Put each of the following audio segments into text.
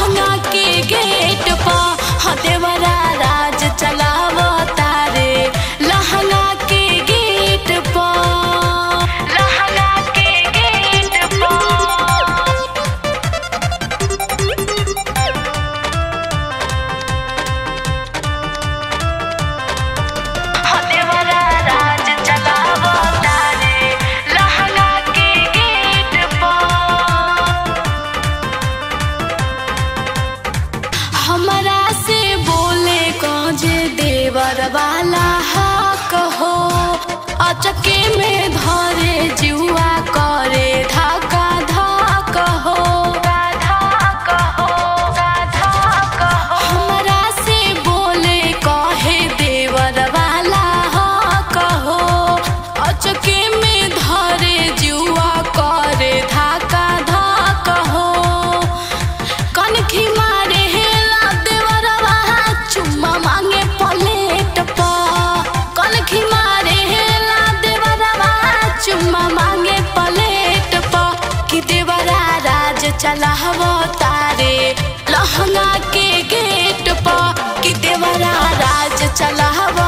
महँगा के गेट पार। वाला हा कहो आ चक्के में धान राज तारे लहंगा के गेट पर कि देवरा राज चलावो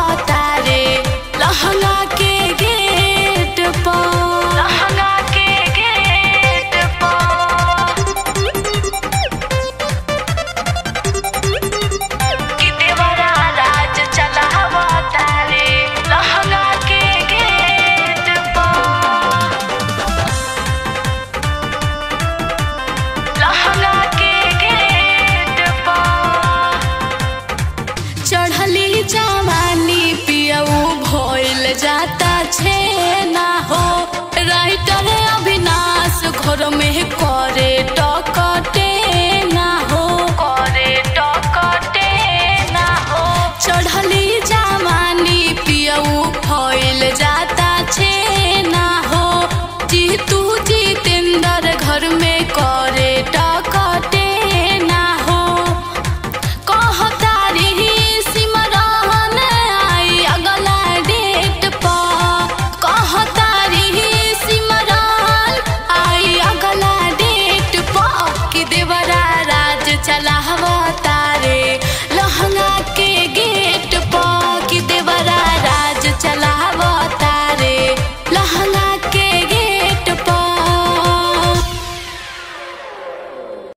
আছে না হো। রাইটারে অবিনাশ ঘর মেহ করে টকটে না হো। করে টকটে না হো। চড়ালি জামানি পিয়াউ ফইল যাতা আছে না হো। জিতু জিতেন্দর ঘর মে